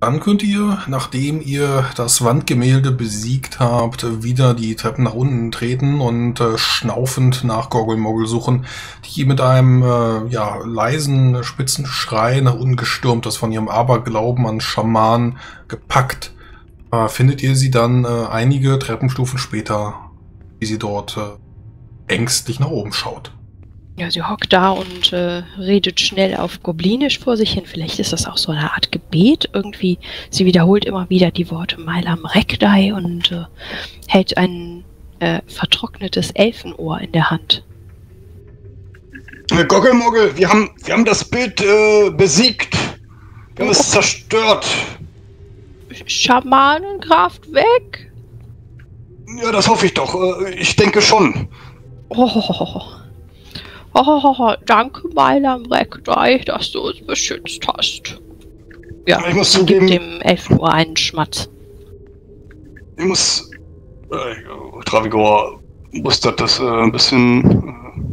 Dann könnt ihr, nachdem ihr das Wandgemälde besiegt habt, wieder die Treppen nach unten treten und äh, schnaufend nach Goggelmogel suchen, die mit einem äh, ja, leisen, spitzen Schrei nach unten gestürmt ist, von ihrem Aberglauben an Schaman gepackt. Äh, findet ihr sie dann äh, einige Treppenstufen später, wie sie dort äh, ängstlich nach oben schaut. Ja, sie hockt da und äh, redet schnell auf Goblinisch vor sich hin. Vielleicht ist das auch so eine Art Gebet. Irgendwie, sie wiederholt immer wieder die Worte Mailam Rekdai und äh, hält ein äh, vertrocknetes Elfenohr in der Hand. Äh, Goggelmogel, wir haben, wir haben das Bild äh, besiegt. Wir haben oh. es zerstört. Schamanenkraft weg? Ja, das hoffe ich doch. Äh, ich denke schon. Oh. Oh, danke, Mailam Rekdai, dass du uns beschützt hast. Ja, ich muss zugeben, gib dem Elfenohr einen Schmatz. Ich muss. Äh, Travigor mustert das äh, ein bisschen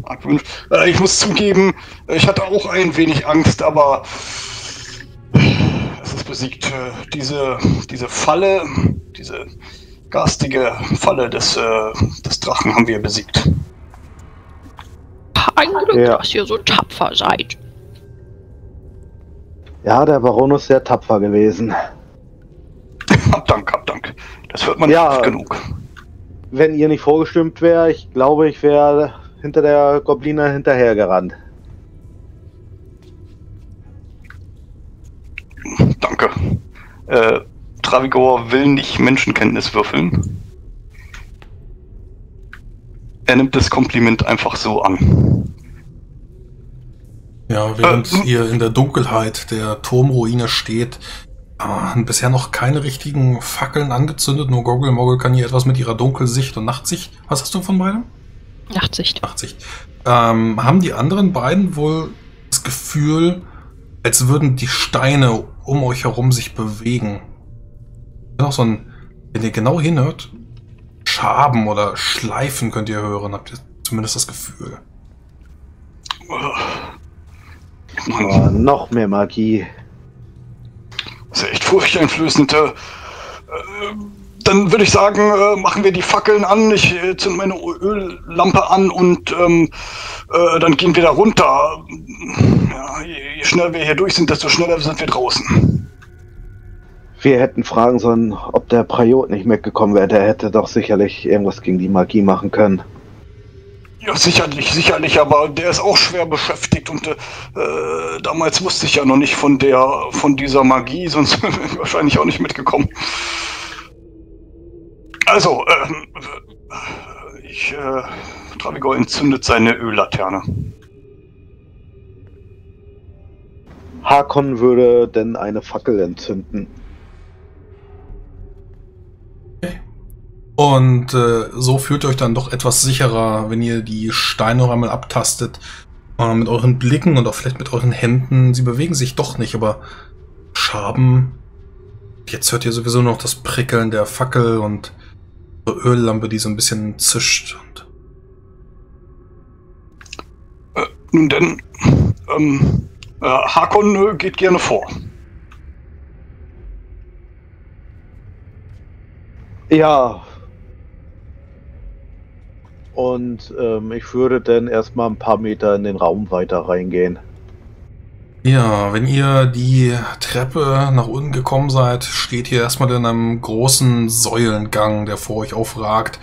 äh. Äh, ich muss zugeben, ich hatte auch ein wenig Angst, aber es ist besiegt. Äh, diese, diese Falle, diese garstige Falle des, äh, des Drachen haben wir besiegt. Ein Glück, ja. dass ihr so tapfer seid. Ja, der Baron ist sehr tapfer gewesen. Hab Dank, hab Dank. Das hört man ja, nicht genug. Wenn ihr nicht vorgestimmt wäre, ich glaube, ich wäre hinter der Gobliner hinterhergerannt. Danke. Äh, Travigor will nicht Menschenkenntnis würfeln. Er nimmt das Kompliment einfach so an. Ja, während äh, ihr in der Dunkelheit der Turmruine steht, äh, bisher noch keine richtigen Fackeln angezündet, nur Goggle Moggle kann hier etwas mit ihrer Dunkelsicht und Nachtsicht. Was hast du von beiden? Nachtsicht. Nachtsicht. Ähm, haben die anderen beiden wohl das Gefühl, als würden die Steine um euch herum sich bewegen? Noch so ein, wenn ihr genau hinhört, Schaben oder Schleifen könnt ihr hören, habt ihr zumindest das Gefühl. Oh, noch mehr Magie. Das ist echt furchteinflößend. Äh, dann würde ich sagen, äh, machen wir die Fackeln an, ich äh, zünde meine Öllampe an und ähm, äh, dann gehen wir da runter. Ja, je, je schneller wir hier durch sind, desto schneller sind wir draußen. Wir hätten fragen sollen, ob der Priot nicht mitgekommen wäre. Der hätte doch sicherlich irgendwas gegen die Magie machen können. Ja, sicherlich, sicherlich, aber der ist auch schwer beschäftigt und äh, damals wusste ich ja noch nicht von der, von dieser Magie, sonst wäre ich wahrscheinlich auch nicht mitgekommen. Also, ähm, äh, ich, äh, Travigor entzündet seine Öllaterne. Hakon würde denn eine Fackel entzünden. Und äh, so fühlt ihr euch dann doch etwas sicherer, wenn ihr die Steine noch einmal abtastet. Äh, mit euren Blicken und auch vielleicht mit euren Händen. Sie bewegen sich doch nicht, aber Schaben. Jetzt hört ihr sowieso noch das Prickeln der Fackel und die Öllampe, die so ein bisschen zischt. Und äh, nun denn, ähm, äh, Hakon äh, geht gerne vor. Ja, und ähm, ich würde dann erstmal ein paar Meter in den Raum weiter reingehen. Ja, wenn ihr die Treppe nach unten gekommen seid, steht ihr erstmal in einem großen Säulengang, der vor euch aufragt.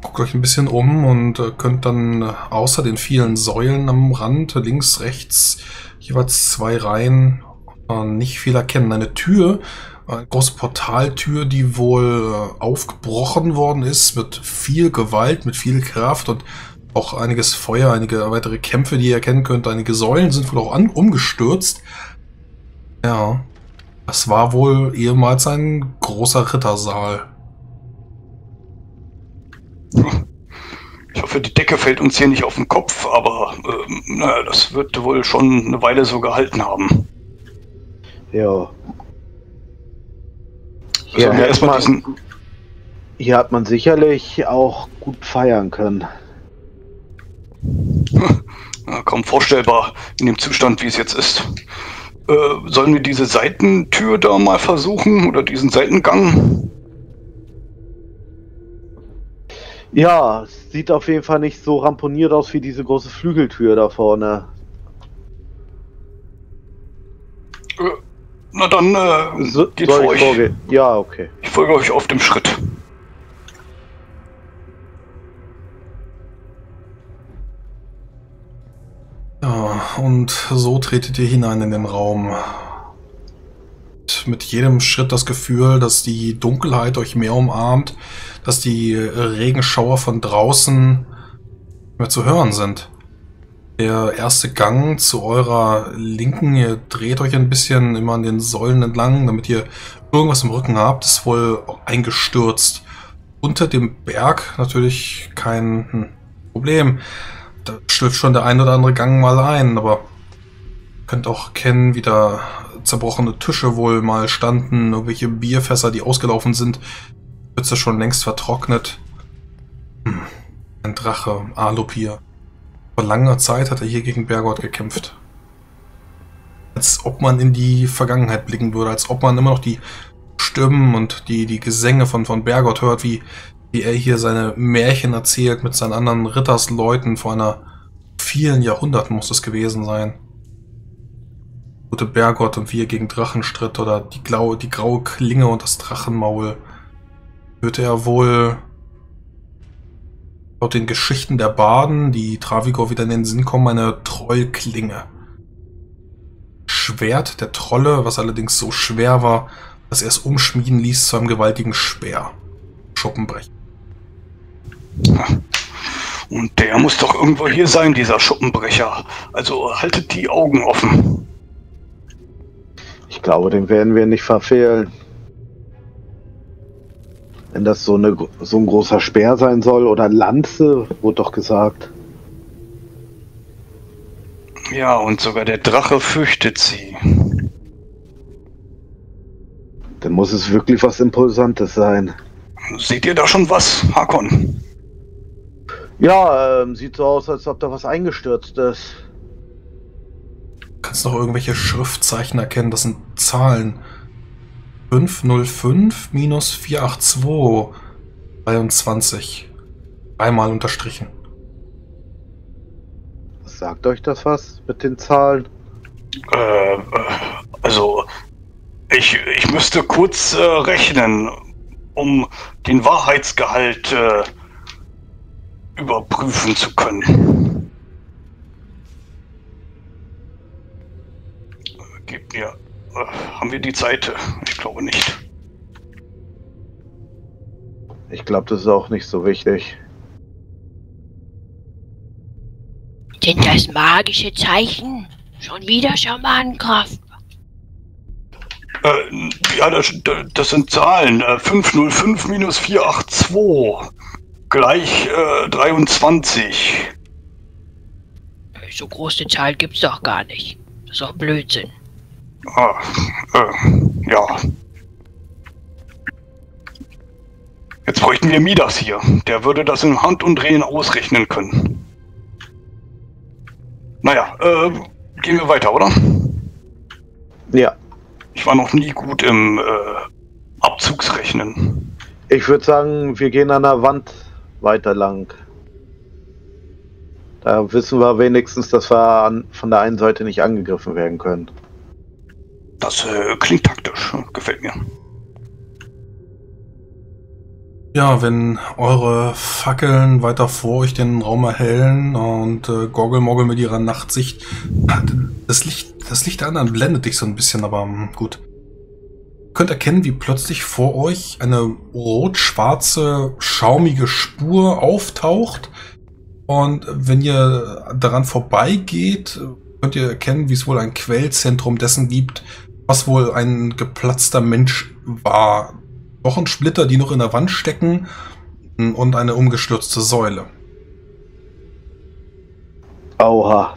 Guckt euch ein bisschen um und äh, könnt dann außer den vielen Säulen am Rand links, rechts jeweils zwei Reihen äh, nicht viel erkennen. Eine Tür eine große Portaltür, die wohl äh, aufgebrochen worden ist mit viel Gewalt, mit viel Kraft und auch einiges Feuer, einige weitere Kämpfe, die ihr erkennen könnt. Einige Säulen sind wohl auch an, umgestürzt. Ja, das war wohl ehemals ein großer Rittersaal. Ich hoffe, die Decke fällt uns hier nicht auf den Kopf, aber äh, naja, das wird wohl schon eine Weile so gehalten haben. Ja, hier, ja, erstmal diesen... hier hat man sicherlich auch gut feiern können. Ja, kaum vorstellbar in dem Zustand, wie es jetzt ist. Äh, sollen wir diese Seitentür da mal versuchen oder diesen Seitengang? Ja, es sieht auf jeden Fall nicht so ramponiert aus wie diese große Flügeltür da vorne. Na dann, äh, So, geht soll vor ich euch. Ja, okay. Ich folge euch auf dem Schritt. Ja, und so tretet ihr hinein in den Raum. Mit jedem Schritt das Gefühl, dass die Dunkelheit euch mehr umarmt, dass die Regenschauer von draußen mehr zu hören sind. Der erste Gang zu eurer Linken, ihr dreht euch ein bisschen immer an den Säulen entlang, damit ihr irgendwas im Rücken habt, ist wohl eingestürzt. Unter dem Berg natürlich kein hm, Problem da schlüpft schon der ein oder andere Gang mal ein, aber könnt auch kennen, wie da zerbrochene Tische wohl mal standen, irgendwelche Bierfässer, die ausgelaufen sind, Pfütze schon längst vertrocknet. Hm, ein Drache, Alopir. Vor langer Zeit hat er hier gegen Bergort gekämpft. Als ob man in die Vergangenheit blicken würde, als ob man immer noch die Stimmen und die, die Gesänge von, von Bergort hört, wie wie er hier seine Märchen erzählt mit seinen anderen Rittersleuten vor einer vielen Jahrhunderten muss es gewesen sein. Gute Bergott und wie er gegen Drachen stritt oder die, Glau die graue Klinge und das Drachenmaul. Würde er wohl laut den Geschichten der Baden, die Travigor wieder in den Sinn kommen, eine Trollklinge. Schwert der Trolle, was allerdings so schwer war, dass er es umschmieden ließ zu einem gewaltigen Speer. Schuppenbrecher. Und der muss doch irgendwo hier sein, dieser Schuppenbrecher. Also haltet die Augen offen. Ich glaube, den werden wir nicht verfehlen. Wenn das so, eine, so ein großer Speer sein soll oder Lanze, wurde doch gesagt. Ja, und sogar der Drache fürchtet sie. Dann muss es wirklich was Impulsantes sein. Seht ihr da schon was, Hakon? Ja, ähm, sieht so aus, als ob da was eingestürzt ist. Du kannst noch irgendwelche Schriftzeichen erkennen, das sind Zahlen. 505 minus 482 23. Einmal unterstrichen. Sagt euch das was mit den Zahlen? Äh, äh, also, ich, ich müsste kurz äh, rechnen, um den Wahrheitsgehalt äh, überprüfen zu können. Gebt mir. Äh, haben wir die Zeit? Ich glaube nicht. Ich glaube, das ist auch nicht so wichtig. Sind das magische Zeichen? Schon wieder Schamanenkraft. Äh, ja, das, das sind Zahlen. Äh, 505 minus 482 gleich äh, 23. So große Zahl gibt's doch gar nicht. Das ist doch Blödsinn. Ah, äh, ja. Jetzt bräuchten wir Midas hier. Der würde das im Handumdrehen ausrechnen können. Naja, äh, gehen wir weiter, oder? Ja, Ich war noch nie gut im äh, Abzugsrechnen. ich würde sagen, wir gehen an der Wand weiter lang. Da wissen wir wenigstens, dass wir an, von der einen Seite nicht angegriffen werden können. Das äh, klingt taktisch. Gefällt mir. Ja, wenn eure Fackeln weiter vor euch den Raum erhellen und äh, Goggelmoggle mit ihrer Nachtsicht, das Licht, das Licht der anderen blendet dich so ein bisschen, aber hm, gut. Ihr könnt erkennen, wie plötzlich vor euch eine rot-schwarze, schaumige Spur auftaucht. Und wenn ihr daran vorbeigeht, könnt ihr erkennen, wie es wohl ein Quellzentrum dessen gibt, was wohl ein geplatzter Mensch war. Knochensplitter, die noch in der Wand stecken und eine umgestürzte Säule. Aua.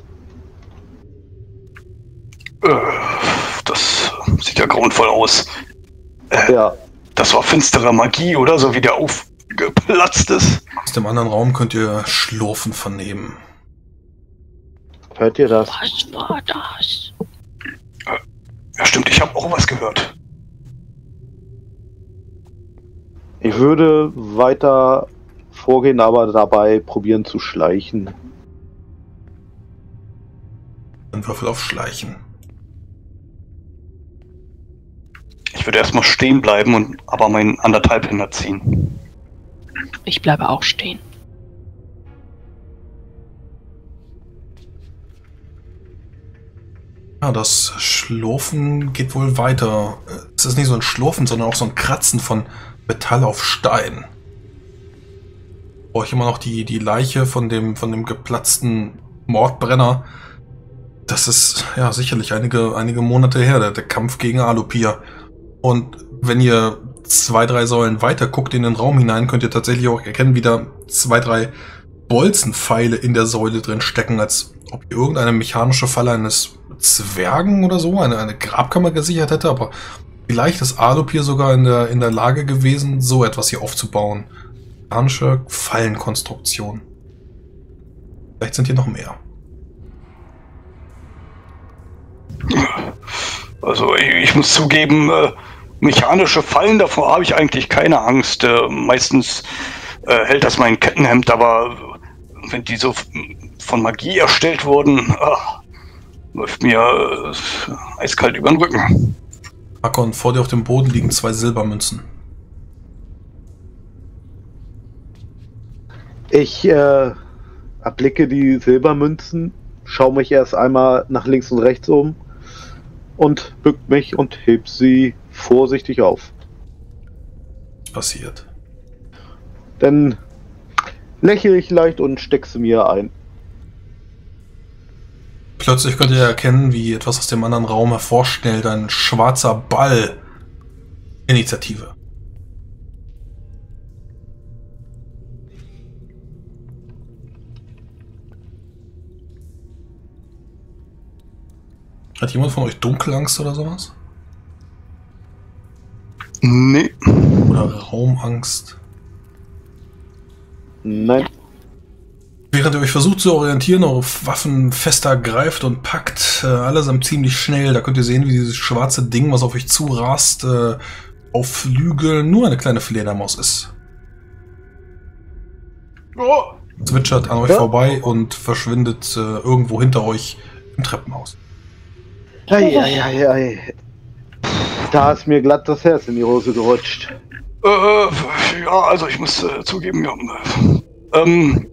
Äh, das sieht ja grauenvoll aus. Ja, Das war finstere Magie, oder? So wie der aufgeplatzt ist. Aus dem anderen Raum könnt ihr Schlurfen vernehmen. hört ihr das? Was war das? Ja, stimmt, ich habe auch was gehört. Ich würde weiter vorgehen, aber dabei probieren zu schleichen. Ein Würfel auf Schleichen. Ich würde erstmal stehen bleiben und aber meinen anderthalb hinterziehen. Ich bleibe auch stehen. Ja, das Schlurfen geht wohl weiter. Es ist nicht so ein Schlurfen, sondern auch so ein Kratzen von Metall auf Stein. Brauche ich immer noch die, die Leiche von dem, von dem geplatzten Mordbrenner. Das ist ja sicherlich einige, einige Monate her, der, der Kampf gegen Alupir. Und wenn ihr zwei, drei Säulen weiter guckt in den Raum hinein, könnt ihr tatsächlich auch erkennen, wie da zwei, drei Bolzenpfeile in der Säule drin stecken, als ob irgendeine mechanische Falle eines Zwergen oder so, eine, eine Grabkammer gesichert hätte, aber vielleicht ist Alupir sogar in der, in der Lage gewesen, so etwas hier aufzubauen. Mechanische Fallenkonstruktion. Vielleicht sind hier noch mehr. Also ich, ich muss zugeben, äh, mechanische Fallen, davor habe ich eigentlich keine Angst. Äh, meistens äh, hält das mein Kettenhemd, aber wenn die so von Magie erstellt wurden, ach, läuft mir äh, eiskalt über den Rücken. Hakon, vor dir auf dem Boden liegen zwei Silbermünzen. Ich äh, erblicke die Silbermünzen, schaue mich erst einmal nach links und rechts um und bückt mich und hebt sie vorsichtig auf. Was passiert? Dann lächle ich leicht und stecke sie mir ein. Plötzlich könnt ihr erkennen, wie etwas aus dem anderen Raum hervorstellt. Ein schwarzer Ball. Initiative. Hat jemand von euch Dunkelangst oder sowas? Nee. Oder Raumangst? Nein. Während ihr euch versucht zu orientieren, eure Waffen fester greift und packt, äh, allesamt ziemlich schnell, da könnt ihr sehen, wie dieses schwarze Ding, was auf euch zurast, äh, auf Flügeln nur eine kleine Fledermaus ist. Oh. Zwitschert an euch Ja. vorbei und verschwindet äh, irgendwo hinter euch im Treppenhaus. Ei, ei, ei, ei. Da ist mir glatt das Herz in die Hose gerutscht. Äh, ja, also ich muss äh, zugeben, ja, äh, ähm,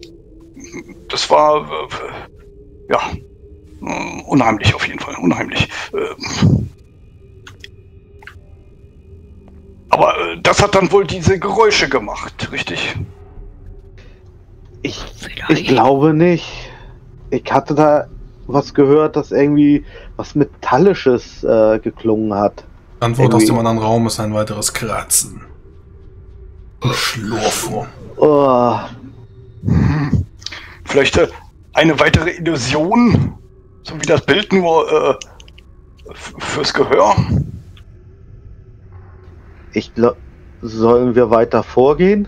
das war, äh, ja, äh, unheimlich auf jeden Fall, unheimlich. Äh, aber äh, das hat dann wohl diese Geräusche gemacht, richtig? Ich, Vielleicht. ich glaube nicht. Ich hatte da was gehört, das irgendwie was Metallisches äh, geklungen hat. Antwort aus Irgendwie- dem anderen Raum ist ein weiteres Kratzen. Schlurfen. Oh, Hm. Vielleicht äh, eine weitere Illusion, so wie das Bild nur äh, fürs Gehör. ich glaube, sollen wir weiter vorgehen?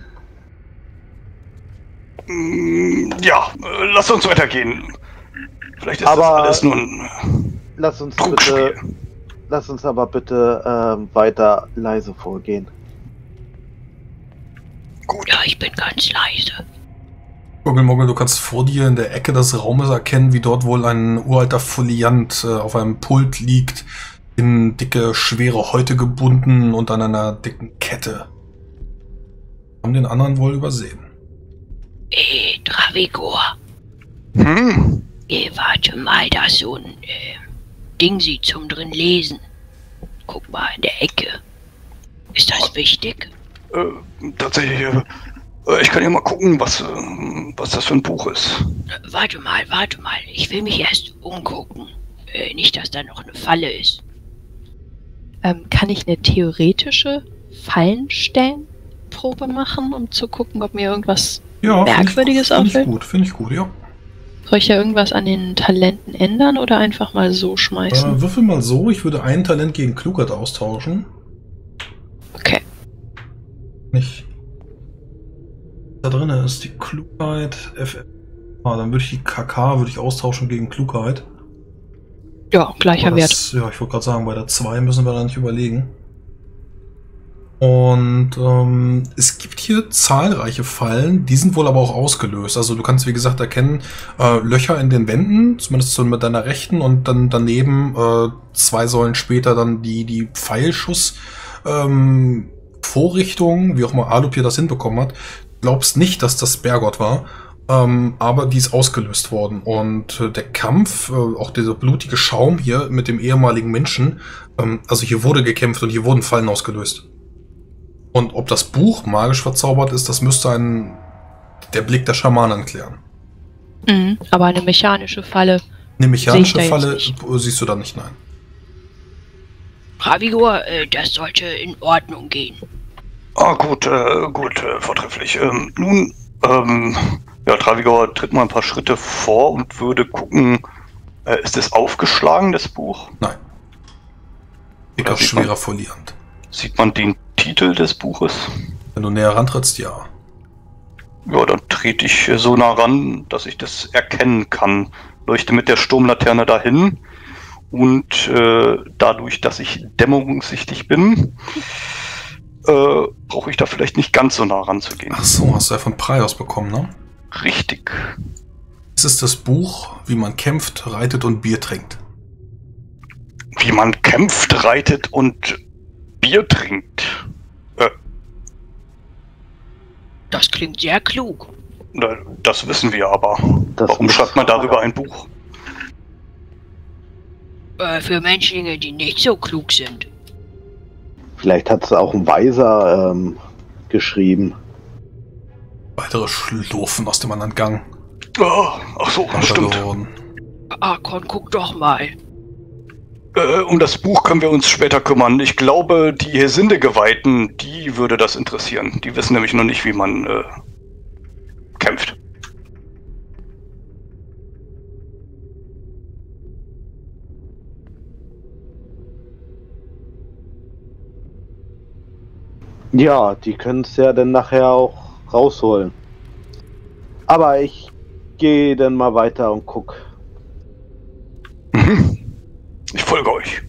Mm, Ja, äh, lass uns weitergehen. Vielleicht ist Aber- das alles nur ein Lass uns bitte, lass uns aber bitte ähm, weiter leise vorgehen. Gut. Ja, ich bin ganz leise. Guggelmuggel, du kannst vor dir in der Ecke des Raumes erkennen, wie dort wohl ein uralter Foliant äh, auf einem Pult liegt, in dicke, schwere Häute gebunden und an einer dicken Kette. Haben den anderen wohl übersehen. Äh, Travigor, Hm? äh, warte mal, da ist so ein äh, Ding sie zum drin lesen. Guck mal in der Ecke. Ist das wichtig? Äh, tatsächlich, äh, äh, ich kann ja mal gucken, was, äh, was das für ein Buch ist. Warte mal, warte mal. Ich will mich erst umgucken. Nicht, dass da noch eine Falle ist. Ähm, kann ich eine theoretische Fallenstellenprobe machen, um zu gucken, ob mir irgendwas. Ja, Merkwürdiges finde ich, auffällt? gut, finde ich gut, ja. Soll ich ja irgendwas an den Talenten ändern oder einfach mal so schmeißen? Äh, würfel mal so, ich würde ein Talent gegen Klugheit austauschen. Nicht. Da drin ist die Klugheit. FF. Ah, dann würde ich die KK würde ich austauschen gegen Klugheit. Ja, gleicher Aber Wert. das, ja, ich wollte gerade sagen, bei der 2 müssen wir da nicht überlegen. Und ähm, es gibt hier zahlreiche Fallen, die sind wohl aber auch ausgelöst. Also du kannst, wie gesagt, erkennen, äh, Löcher in den Wänden, zumindest so mit deiner rechten, und dann daneben äh, zwei Säulen später dann die, die Pfeilschuss ähm, Vorrichtung, wie auch immer Alup hier das hinbekommen hat. Glaubst nicht, dass das Bergot war. Ähm, aber die ist ausgelöst worden. Und äh, der Kampf, äh, auch dieser blutige Schaum hier mit dem ehemaligen Menschen, ähm, also hier wurde gekämpft und hier wurden Fallen ausgelöst. Und ob das Buch magisch verzaubert ist, das müsste ein der Blick der Schamanen klären. Mhm. Aber eine mechanische Falle. Eine mechanische Sehe ich da jetzt Falle nicht. siehst du da nicht, nein. Ravigor, äh, das sollte in Ordnung gehen. Ah, gut, äh, gut, äh, vortrefflich. Ähm, nun, ähm, ja, Travigor tritt mal ein paar Schritte vor und würde gucken, äh, ist es aufgeschlagen, das Buch? Nein. Dicker, Ja, sieht man. schwerer Folierend. Sieht man den Titel des Buches? Wenn du näher rantrittst, ja. Ja, dann trete ich so nah ran, dass ich das erkennen kann. Leuchte mit der Sturmlaterne dahin und äh, dadurch, dass ich dämmerungssichtig bin, äh, brauche ich da vielleicht nicht ganz so nah ranzugehen. Ach so, hast du ja von Praios bekommen, ne? Richtig. Es ist das Buch, wie man kämpft, reitet und Bier trinkt. Wie man kämpft, reitet und Bier trinkt. Das klingt sehr klug. Das wissen wir aber. Das Warum schreibt man darüber ein Buch? Äh, für Menschlinge, die nicht so klug sind. Vielleicht hat es auch ein Weiser ähm, geschrieben. Weitere Schlurfen aus dem anderen Gang. Ah, ach so, stimmt. geworden. Arkon, guck doch mal. Äh, um das Buch können wir uns später kümmern. Ich glaube, die Hesinde-Geweihten, die würde das interessieren. Die wissen nämlich noch nicht, wie man äh, kämpft. Ja, die können es ja dann nachher auch rausholen. Aber ich gehe dann mal weiter und guck. Ich folge euch.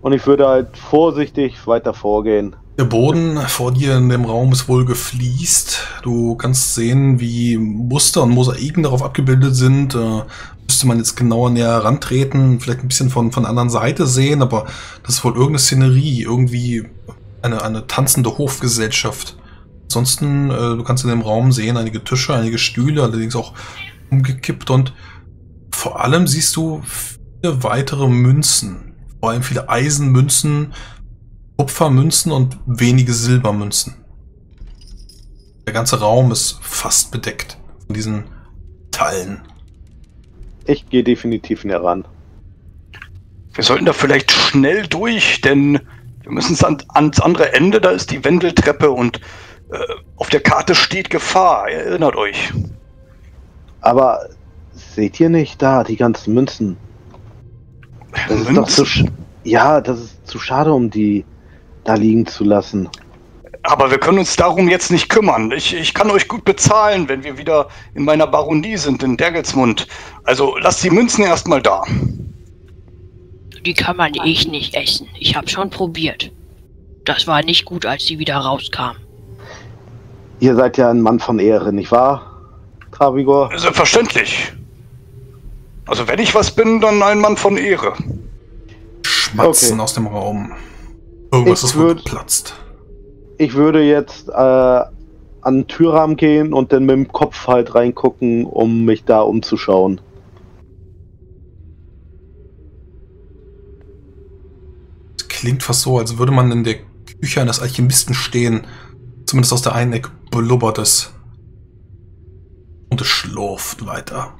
Und ich würde halt vorsichtig weiter vorgehen. Der Boden vor dir in dem Raum ist wohl gefliest. Du kannst sehen, wie Muster und Mosaiken darauf abgebildet sind. Äh, müsste man jetzt genauer näher herantreten, vielleicht ein bisschen von, von der anderen Seite sehen, aber das ist wohl irgendeine Szenerie, irgendwie eine, eine tanzende Hofgesellschaft. Ansonsten, äh, du kannst in dem Raum sehen, einige Tische, einige Stühle, allerdings auch umgekippt und vor allem siehst du viele weitere Münzen. Vor allem viele Eisenmünzen, Kupfermünzen und wenige Silbermünzen. Der ganze Raum ist fast bedeckt von diesen Tallen. Ich gehe definitiv näher ran. Wir sollten da vielleicht schnell durch, denn wir müssen an, ans andere Ende, da ist die Wendeltreppe und äh, auf der Karte steht Gefahr. Erinnert euch. Aber seht ihr nicht da die ganzen Münzen? Das ist doch zu ja, das ist zu schade, um die da liegen zu lassen. Aber wir können uns darum jetzt nicht kümmern. Ich, ich kann euch gut bezahlen, wenn wir wieder in meiner Baronie sind, in Dergelsmund. Also lasst die Münzen erstmal da. Die kann man ich nicht essen. Ich habe schon probiert. Das war nicht gut, als die wieder rauskam. Ihr seid ja ein Mann von Ehre, nicht wahr, Travigor? Selbstverständlich. Also wenn ich was bin, dann ein Mann von Ehre. Schmatzen Okay. aus dem Raum. Irgendwas Ich ist wohl würd- geplatzt. Ich würde jetzt äh, an den Türrahmen gehen und dann mit dem Kopf halt reingucken, um mich da umzuschauen. Klingt fast so, als würde man in der Küche eines Alchemisten stehen. Zumindest aus der einen Ecke blubbert es. Und es schlurft weiter.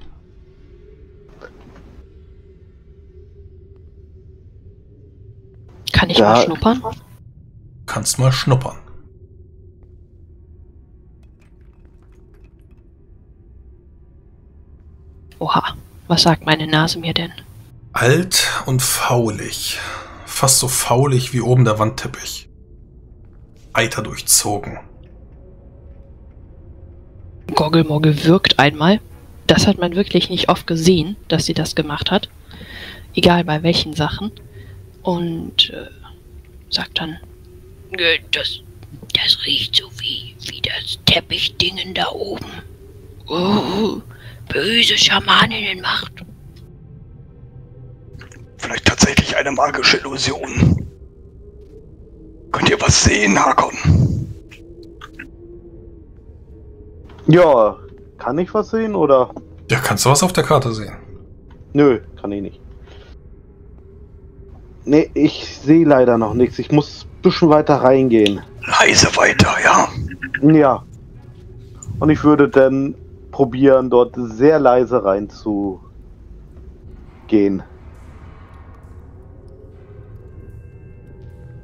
Kann ich Ja. mal schnuppern? Kannst mal schnuppern. Oha, was sagt meine Nase mir denn? Alt und faulig. Fast so faulig wie oben der Wandteppich. Eiter durchzogen. Goggelmogge wirkt einmal. Das hat man wirklich nicht oft gesehen, dass sie das gemacht hat. egal bei welchen Sachen. Und äh, sagt dann, Das, das riecht so wie, wie das Teppichdingen da oben. Oh, böse Schamaninnenmacht. Vielleicht tatsächlich eine magische Illusion. Könnt ihr was sehen, Hakon? Ja, kann ich was sehen oder? Ja, kannst du was auf der Karte sehen? Nö, kann ich nicht. Nee, ich sehe leider noch nichts. Ich muss ein bisschen weiter reingehen. Leise weiter, ja. Ja. Und ich würde dann probieren, dort sehr leise rein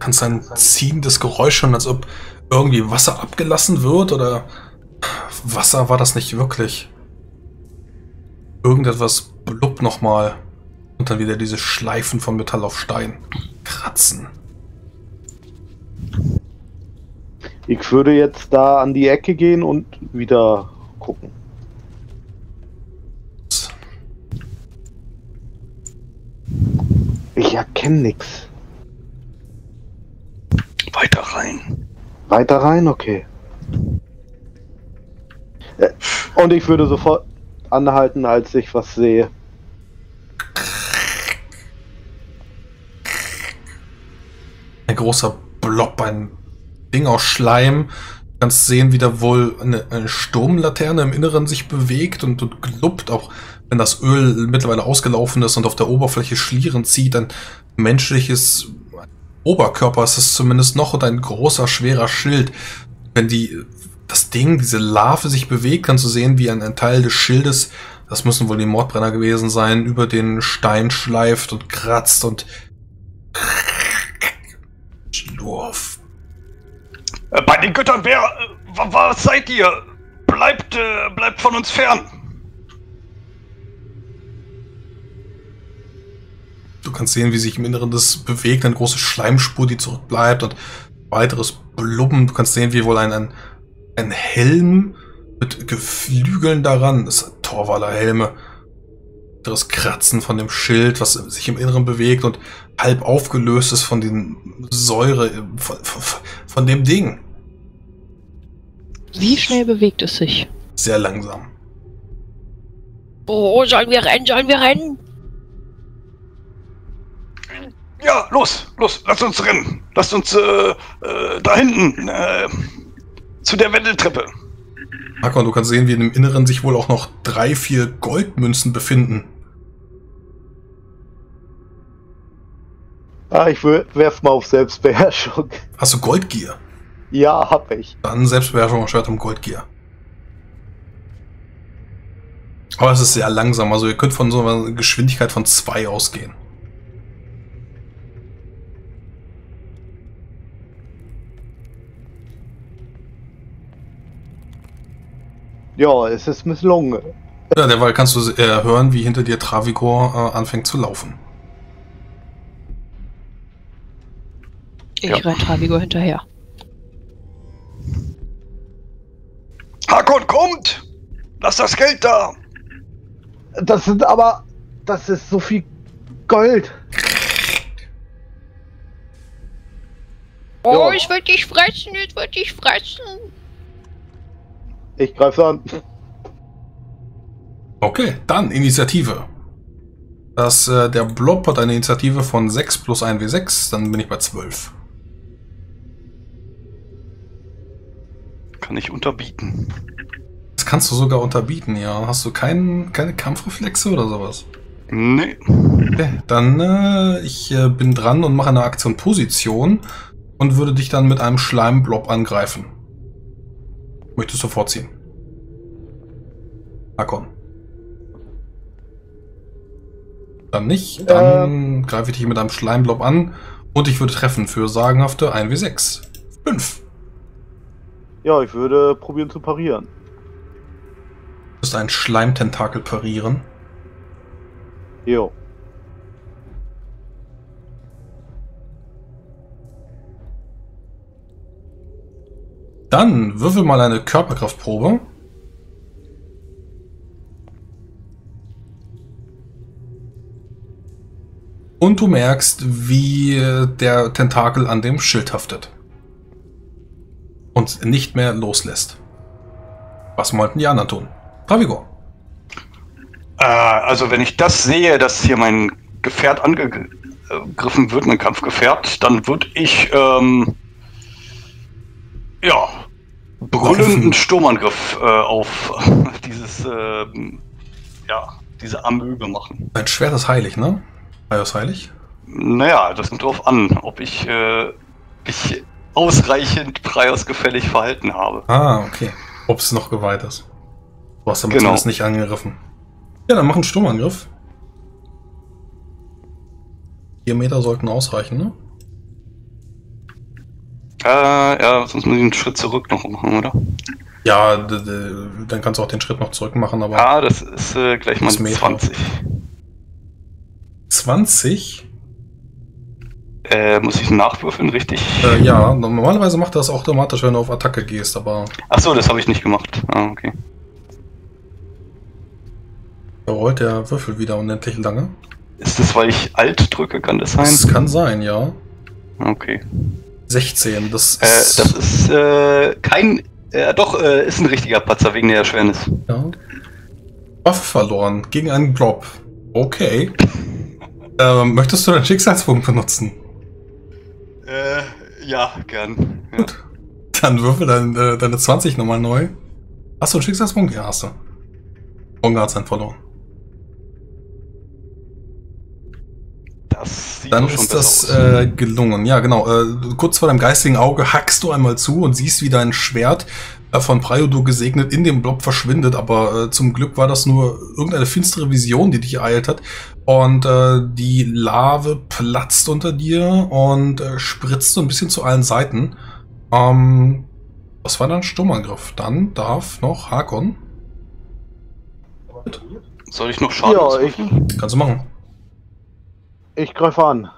Kannst ein ziehendes Geräusch hören, als ob irgendwie Wasser abgelassen wird oder Wasser war das nicht wirklich. Irgendetwas blub nochmal. Und dann wieder diese Schleifen von Metall auf Stein. Kratzen. Ich würde jetzt da an die Ecke gehen und wieder gucken. Ich erkenne nichts. Weiter rein. Weiter rein, okay. Äh, Und ich würde sofort anhalten, als ich was sehe. Ein großer Blob, ein Ding aus Schleim. Du kannst sehen, wie da wohl eine, eine Sturmlaterne im Inneren sich bewegt und, und gluppt, auch wenn das Öl mittlerweile ausgelaufen ist und auf der Oberfläche Schlieren zieht. Ein menschliches Oberkörper ist es zumindest noch und ein großer, schwerer Schild. Wenn die, das Ding, diese Larve sich bewegt, kannst du sehen, wie ein, ein Teil des Schildes, das müssen wohl die Mordbrenner gewesen sein, über den Stein schleift und kratzt und Schlurf. Äh, Bei den Göttern, wer. äh, wa- Was seid ihr? Bleibt, äh, bleibt von uns fern. Du kannst sehen, wie sich im Inneren das bewegt, eine große Schleimspur, die zurückbleibt und weiteres Blubben. Du kannst sehen, wie wohl ein, ein, ein Helm mit Geflügeln daran, das sind Torwaler Helme, das Kratzen von dem Schild, was sich im Inneren bewegt und halb aufgelöst ist von den Säure, von, von, von dem Ding. wie schnell bewegt es sich? Sehr langsam. Oh, sollen wir rennen, sollen wir rennen? Ja, los, los, lasst uns rennen. Lasst uns äh, äh, da hinten äh, zu der Wendeltreppe. Hakon, du kannst sehen, wie im Inneren sich wohl auch noch drei, vier Goldmünzen befinden. Ah, ich werf mal auf Selbstbeherrschung. Hast du Goldgier? Ja, hab ich. Dann Selbstbeherrschung Schwert um Goldgier. Aber es ist sehr langsam, also ihr könnt von so einer Geschwindigkeit von 2 ausgehen. Ja, es ist misslungen. Ja, derweil kannst du äh, hören, wie hinter dir Travigor äh, anfängt zu laufen. Ich Ja. renn Travigor hinterher. Hakon, kommt! Lass das Geld da! Das sind aber. Das ist so viel Gold. Oh, Ja. ich will dich fressen, ich will dich fressen. Ich greife an. Okay, dann Initiative. Das, äh, der Blob hat eine Initiative von 6 plus 1w6, dann bin ich bei 12. Kann ich unterbieten. Das kannst du sogar unterbieten, ja. Hast du kein, keine Kampfreflexe oder sowas? Nee. Okay, dann äh, ich äh, bin dran und mache eine Aktion Position und würde dich dann mit einem Schleimblob angreifen. Möchtest du vorziehen? Hakon. Dann nicht. Dann greife ich dich mit einem Schleimblob an und ich würde treffen für sagenhafte 1w6. 5. Ja, ich würde probieren zu parieren. Du musst ein Schleimtentakel parieren. Jo. Dann würfel mal eine Körperkraftprobe. Und du merkst, wie der Tentakel an dem Schild haftet. Und nicht mehr loslässt. Was wollten die anderen tun? Travigo. Äh, also wenn ich das sehe, dass hier mein Gefährt angegriffen wird, mein Kampfgefährt, dann würde ich ähm, ja brüllenden Sturmangriff äh, auf dieses ähm, ja diese Amöbe machen. Dein Schwert ist heilig, ne? Eios heilig? Naja, das kommt drauf an, ob ich äh, mich ausreichend preiausgefällig verhalten habe. Ah, okay. Ob es noch geweiht ist. Du hast damit Genau. nicht angegriffen. Ja, dann mach einen Sturmangriff. Vier Meter sollten ausreichen, ne? Äh, ja, sonst muss ich einen Schritt zurück noch machen, oder? Ja, dann kannst du auch den Schritt noch zurück machen, aber Ah, das ist äh, gleich mal Das Meter. 20. 20? Äh, muss ich nachwürfeln, richtig? Äh, ja, normalerweise macht er das automatisch, wenn du auf Attacke gehst, aber Achso, das habe ich nicht gemacht. Ah, okay. da rollt der Würfel wieder unendlich lange. Ist das, weil ich Alt drücke, kann das sein? Das kann sein, ja. Okay. 16, das Äh, ist. das ist äh, kein. Äh, doch, äh, ist ein richtiger Patzer wegen der Erschwernis. Ja. Waffe verloren gegen einen Blob. Okay. Ähm, möchtest du deinen Schicksalspunkt benutzen? Äh, ja, gern. Ja. Gut. Dann würfel dein, äh, deine 20 nochmal neu. Hast du einen Schicksalspunkt? Ja, hast du. Bonga hat seinen verloren. Das sieht Dann ist das äh, gelungen. Ja, genau. Äh, kurz vor deinem geistigen Auge hackst du einmal zu und siehst, wie dein Schwert äh, von Priodo gesegnet in dem Blob verschwindet. Aber äh, zum Glück war das nur irgendeine finstere Vision, die dich ereilt hat. Und äh, die Lave platzt unter dir und äh, spritzt so ein bisschen zu allen Seiten. Ähm, das war dann Sturmangriff. Dann darf noch Hakon. Soll ich noch Schaden Ja, ich, Kannst du machen. Ich greife an.